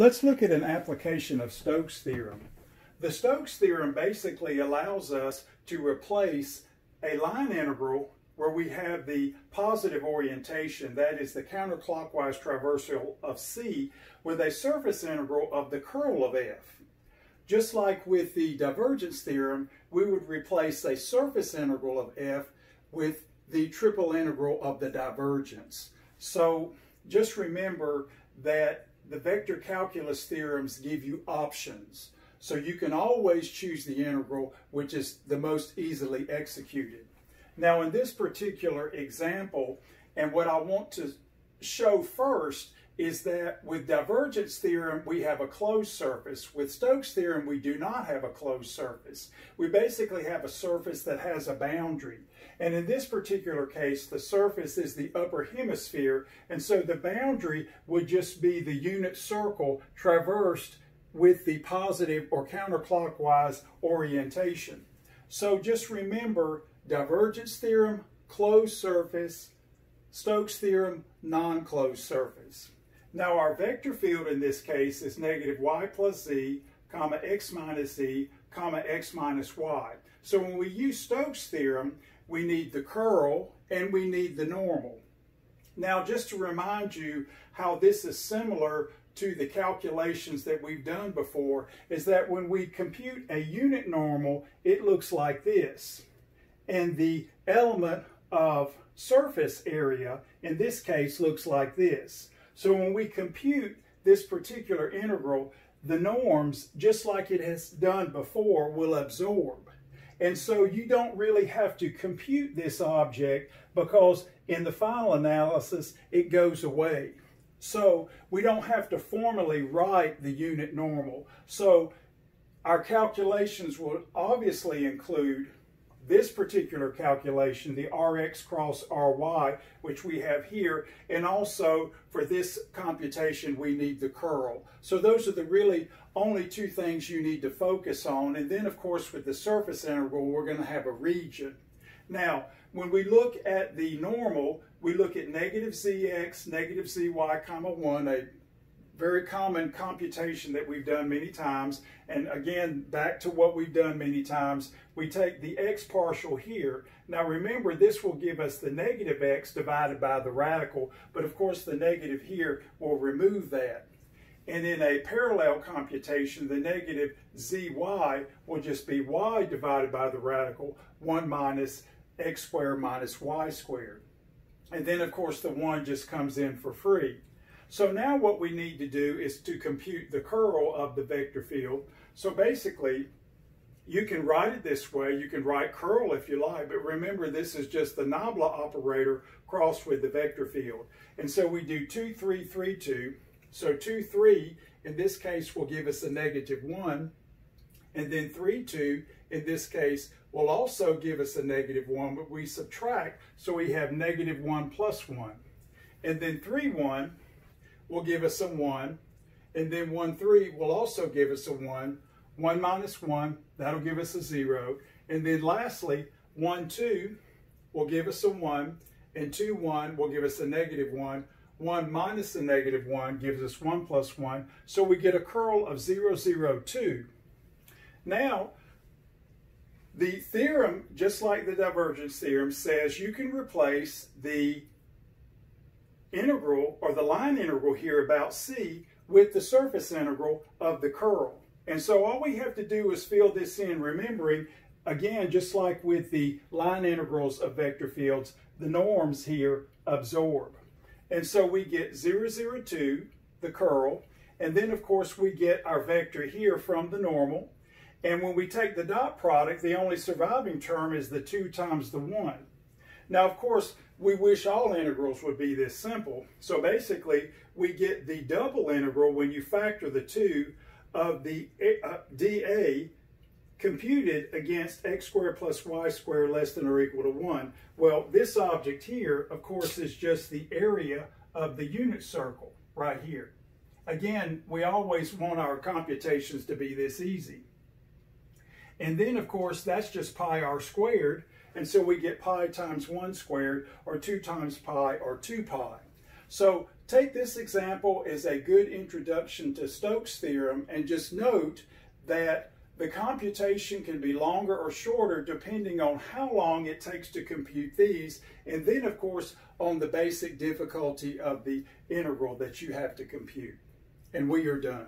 Let's look at an application of Stokes' theorem. The Stokes' theorem basically allows us to replace a line integral where we have the positive orientation, that is the counterclockwise traversal of C, with a surface integral of the curl of F. Just like with the divergence theorem, we would replace a surface integral of F with the triple integral of the divergence. So just remember that the vector calculus theorems give you options. So you can always choose the integral which is the most easily executed. Now in this particular example, and what I want to show first is that with divergence theorem, we have a closed surface. With Stokes' theorem, we do not have a closed surface. We basically have a surface that has a boundary. And in this particular case, the surface is the upper hemisphere, and so the boundary would just be the unit circle traversed with the positive or counterclockwise orientation. So just remember divergence theorem, closed surface, Stokes' theorem, non-closed surface. Now our vector field in this case is negative y plus z, comma x minus z, comma x minus y. So when we use Stokes' theorem, we need the curl and we need the normal. Now just to remind you how this is similar to the calculations that we've done before is that when we compute a unit normal, it looks like this. And the element of surface area, in this case, looks like this. So when we compute this particular integral, the norms, just like it has done before, will absorb. And so you don't really have to compute this object because in the final analysis, it goes away. So we don't have to formally write the unit normal. So our calculations will obviously include this particular calculation, the Rx cross Ry, which we have here, and also for this computation, we need the curl. So those are the really only two things you need to focus on. And then, of course, with the surface integral, we're going to have a region. Now, when we look at the normal, we look at negative zx, negative zy, comma 1, a very common computation that we've done many times. And again, back to what we've done many times, we take the x partial here. Now remember, this will give us the negative x divided by the radical, but of course the negative here will remove that. And in a parallel computation, the negative zy will just be y divided by the radical, 1 minus x squared minus y squared. And then, of course, the 1 just comes in for free. So now what we need to do is to compute the curl of the vector field. So basically, you can write it this way. You can write curl if you like, but remember this is just the nabla operator crossed with the vector field. And so we do 2, 3, 3, 2. So 2, 3 in this case will give us a negative 1. And then 3, 2 in this case will also give us a negative 1, but we subtract, so we have negative 1 plus 1. And then 3, 1 will give us a 1. And then 1, 3 will also give us a 1. 1 minus 1, that'll give us a 0. And then lastly, 1, 2 will give us a 1. And 2, 1 will give us a negative 1. 1 minus the negative 1 gives us 1 plus 1. So we get a curl of 0, 0, 2. Now, the theorem, just like the divergence theorem, says you can replace the integral, or the line integral here about C, with the surface integral of the curl. And so all we have to do is fill this in, remembering, again, just like with the line integrals of vector fields, the norms here absorb. And so we get 0, 0, 2, the curl, and then of course we get our vector here from the normal. And when we take the dot product, the only surviving term is the 2 times the 1. Now, of course, we wish all integrals would be this simple. So basically, we get the double integral when you factor the 2 of the uh, dA computed against x squared plus y squared less than or equal to 1. Well, this object here, of course, is just the area of the unit circle right here. Again, we always want our computations to be this easy. And then, of course, that's just pi r squared, and so we get pi times 1 squared, or 2 times pi, or 2 pi. So take this example as a good introduction to Stokes' theorem and just note that the computation can be longer or shorter depending on how long it takes to compute these, and then, of course, on the basic difficulty of the integral that you have to compute. And we are done.